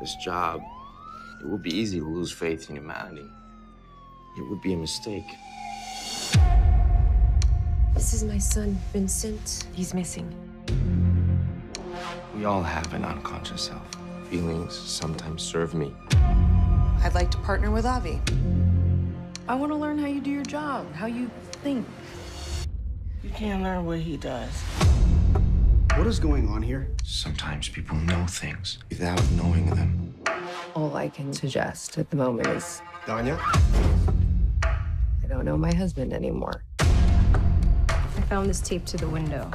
this job, it would be easy to lose faith in humanity. It would be a mistake. This is my son, Vincent. He's missing. We all have an unconscious self. Feelings sometimes serve me. I'd like to partner with Avi. I want to learn how you do your job, how you think. You can't learn what he does. What is going on here? Sometimes people know things without knowing them. All I can suggest at the moment is Danya? I don't know my husband anymore. I found this tape to the window.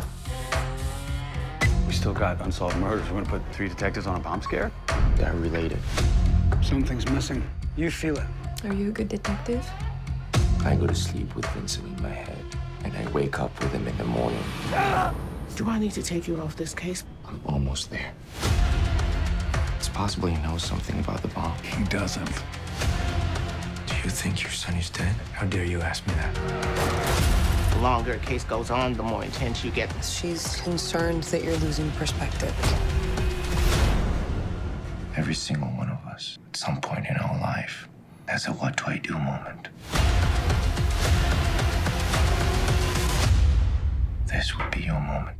We still got unsolved murders. We're gonna put three detectives on a bomb scare? They're related. Something's missing. You feel it. Are you a good detective? I go to sleep with Vincent in my head, and I wake up with him in the morning. Ah! Do I need to take you off this case? I'm almost there. It's possible he knows something about the bomb. He doesn't. Do you think your son is dead? How dare you ask me that? The longer a case goes on, the more intense you get. She's concerned that you're losing perspective. Every single one of us, at some point in our life, has a what do I do moment. This would be your moment.